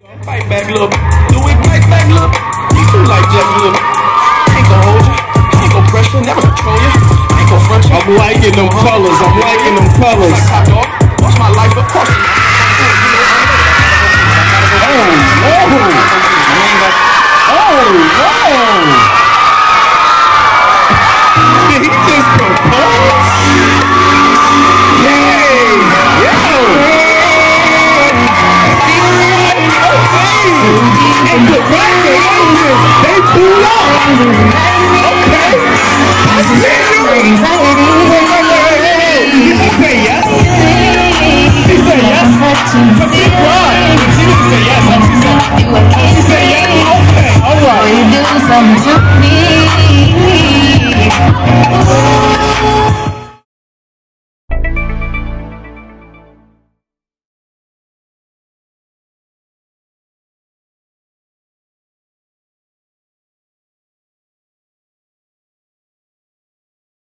back, look. Do it right back, look. You too like Jack, look. I ain't gon' hold you. I ain't gon' pressure, never control you. I ain't gon' front you. I'm liking them colors. I'm liking them colors. Like hot dog. they blew up. Okay? I see you. Did you say yes? Yes. Didn't say yes. Yes. Okay, all right. You do something to me.